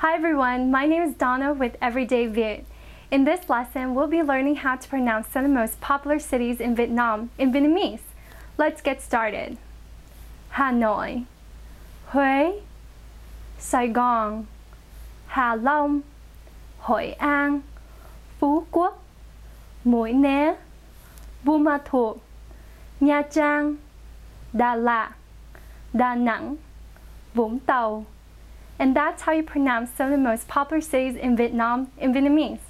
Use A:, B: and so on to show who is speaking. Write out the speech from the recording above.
A: Hi everyone, my name is Donna with Everyday Viet. In this lesson, we'll be learning how to pronounce some of the most popular cities in Vietnam in Vietnamese. Let's get started. Hà Nội, Huế, Sài Gòn, Hạ Long, Hội An, Phú Quốc, Mũi Né, Buôn Ma Thuột, Nha Trang, Đà Lạt, Đà Nẵng, Vũng Tàu. And that's how you pronounce some of the most popular cities in Vietnam in Vietnamese.